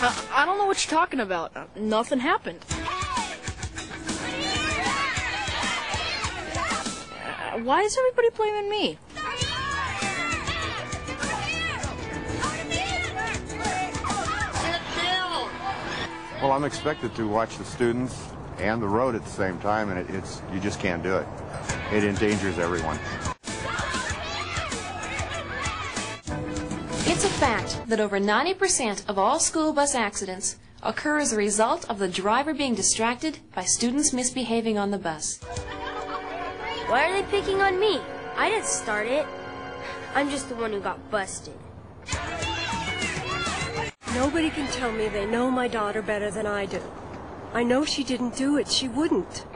I don't know what you're talking about. Nothing happened. Uh, why is everybody blaming me? Well, I'm expected to watch the students and the road at the same time, and it, it's you just can't do it. It endangers everyone. It's a fact that over 90% of all school bus accidents occur as a result of the driver being distracted by students misbehaving on the bus. Why are they picking on me? I didn't start it. I'm just the one who got busted. Nobody can tell me they know my daughter better than I do. I know she didn't do it. She wouldn't.